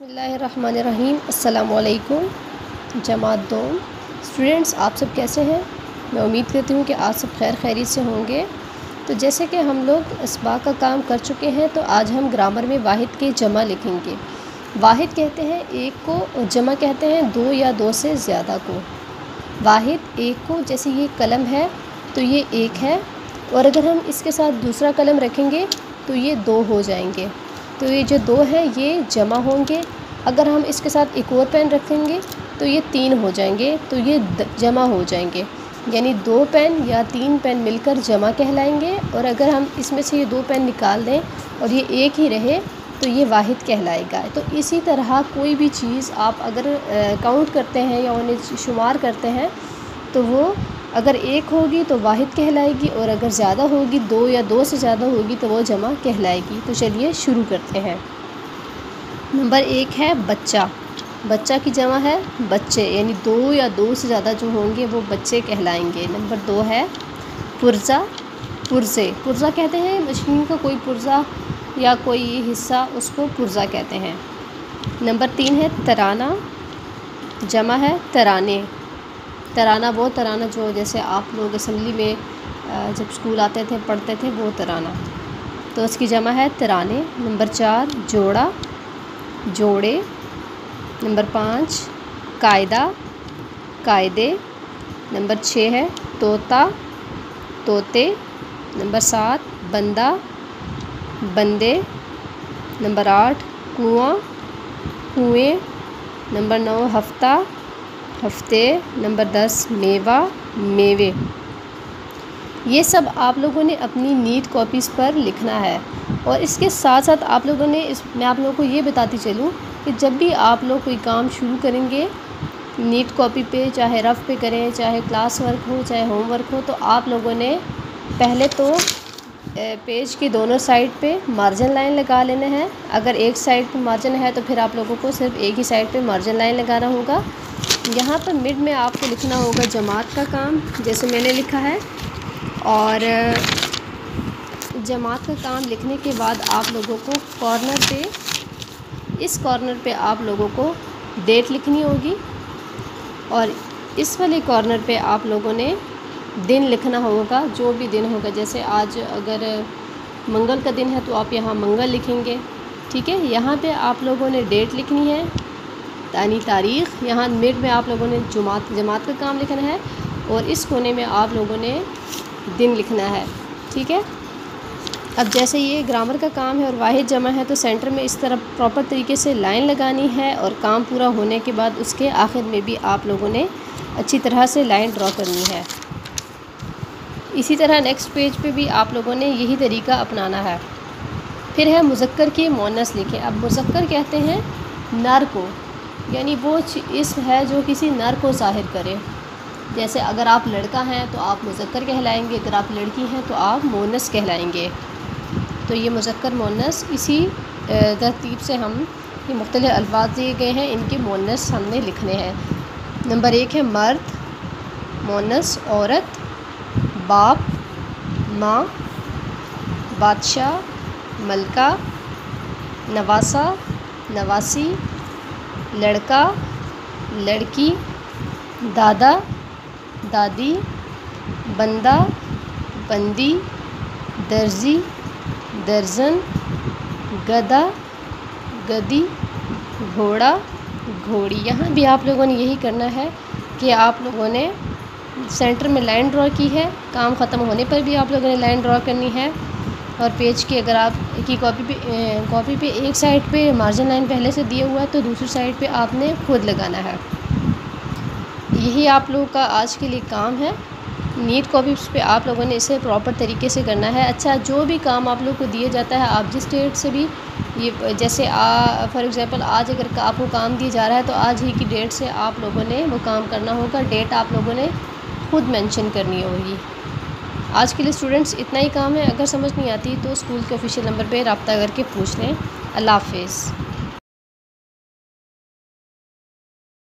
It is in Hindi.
बसमीम अल्लाम जमात दो स्टूडेंट्स, आप सब कैसे हैं? मैं उम्मीद करती हूँ कि आप सब खैर खैरी से होंगे। तो जैसे कि हम लोग इसबा का काम कर चुके हैं तो आज हम ग्रामर में वाहिद के जमा लिखेंगे। वाहिद कहते हैं, एक को, और जमा कहते हैं, दो या दो से ज़्यादा को। वाहिद, एक को, जैसे ये कलम है तो ये एक है, और अगर हम इसके साथ दूसरा कलम रखेंगे तो ये दो हो जाएँगे। तो ये जो दो हैं, ये जमा होंगे। अगर हम इसके साथ एक और पेन रखेंगे तो ये तीन हो जाएँगे तो ये जमा हो जाएँगे। यानी दो पेन या तीन पेन मिलकर जमा कहलाएँगे, और अगर हम इसमें से ये दो पेन निकाल दें और ये एक ही रहे तो ये वाहिद कहलाएगा। तो इसी तरह कोई भी चीज़ आप अगर काउंट करते हैं या उन्हें शुमार करते हैं तो वो अगर एक होगी तो वाहिद कहलाएगी और अगर ज़्यादा होगी, दो या दो से ज़्यादा होगी तो वो जमा कहलाएगी। तो चलिए शुरू करते हैं। नंबर एक है बच्चा। बच्चा की जमा है बच्चे, यानी दो या दो से ज़्यादा जो होंगे वो बच्चे कहलाएँगे। नंबर दो है पुर्ज़ा। पुर्ज़े। पुर्ज़ा कहते हैं मशीन का कोई पुर्ज़ा या कोई हिस्सा उसको पुर्ज़ा कहते हैं। नंबर तीन है तराना। जमा है तराने। तराना वो तराना जो जैसे आप लोग असम्बली में जब स्कूल आते थे, पढ़ते थे, वो तराना। तो उसकी जमा है तराने नंबर चार, जोड़ा, जोड़े नंबर पाँच, कायदा, कायदे नंबर छः है तोता, तोते नंबर सात, बंदा, बंदे नंबर आठ, कुआँ, कुएँ नंबर नौ, हफ़्ता हफ़्ते नंबर दस, मेवा, मेवे। ये सब आप लोगों ने अपनी नीट कॉपीज़ पर लिखना है। और इसके साथ साथ आप लोगों ने इस, मैं आप लोगों को ये बताती चलूँ कि जब भी आप लोग कोई काम शुरू करेंगे, नीट कॉपी पे, चाहे रफ़ पे करें, चाहे क्लास वर्क हो, चाहे होमवर्क हो तो आप लोगों ने पहले तो पेज की दोनों साइड पे मार्जिन लाइन लगा लेना है। अगर एक साइड पे मार्जिन है तो फिर आप लोगों को सिर्फ़ एक ही साइड पे मार्जिन लाइन लगाना होगा। यहाँ पर मिड में आपको लिखना होगा जमात का काम, जैसे मैंने लिखा है। और जमात का काम लिखने के बाद आप लोगों को कॉर्नर पे, इस कॉर्नर पे आप लोगों को डेट लिखनी होगी। और इस वाले कॉर्नर पे आप लोगों ने दिन लिखना होगा, जो भी दिन होगा, जैसे आज अगर मंगल का दिन है तो आप यहाँ मंगल लिखेंगे, ठीक है? यहाँ पे आप लोगों ने डेट लिखनी है, यानी तारीख़। यहाँ मिड में आप लोगों ने जमात जमात का काम लिखना है और इस कोने में आप लोगों ने दिन लिखना है, ठीक है? अब जैसे ये ग्रामर का काम है और वाहिद जमा है तो सेंटर में इस तरह प्रॉपर तरीके से लाइन लगानी है और काम पूरा होने के बाद उसके आखिर में भी आप लोगों ने अच्छी तरह से लाइन ड्रॉ करनी है। इसी तरह नेक्स्ट पेज पे भी आप लोगों ने यही तरीका अपनाना है। फिर है मुजक्कर की मोनस लिखें। अब मुजक्कर कहते हैं नर को। यानी वो इसम है जो किसी नर को ज़ाहिर करे। जैसे अगर आप लड़का हैं तो आप मुजक्कर कहलाएँगे, अगर आप लड़की हैं तो आप मोनस कहलाएँगे। तो ये मुजक्कर मोनस इसी तरतीब से हम ये मुख्तलि अल्फाज दिए गए हैं। इनके मोनस हमने लिखने हैं। नंबर एक है मर्द मोनस औरत बाप, माँ, बादशाह, मलका, नवासा, नवासी, लड़का, लड़की, दादा, दादी, बंदा, बंदी, दर्जी, दर्जन गधा गदी, घोड़ा, घोड़ी। यहाँ भी आप लोगों ने यही करना है कि आप लोगों ने सेंटर में लाइन ड्रॉ की है। काम ख़त्म होने पर भी आप लोगों ने लाइन ड्रॉ करनी है। और पेज की अगर आप की कॉपी पे कॉपी पे एक साइड पे मार्जिन लाइन पहले से दिया हुआ है तो दूसरी साइड पे आपने खुद लगाना है। यही आप लोगों का आज के लिए काम है। नीट कॉपी पे आप लोगों ने इसे प्रॉपर तरीके से करना है। अच्छा जो भी काम आप लोग को दिया जाता है, आप जिस डेट से भी ये, जैसे फॉर एग्ज़ाम्पल आज अगर आपको काम दिया जा रहा है तो आज ही की डेट से आप लोगों ने वो काम करना होगा। डेट आप लोगों ने खुद मेंशन करनी होगी। आज के लिए स्टूडेंट्स इतना ही काम है। अगर समझ नहीं आती तो स्कूल के ऑफिशियल नंबर पर रबता करके पूछ लें। अल्लाह हाफिज़।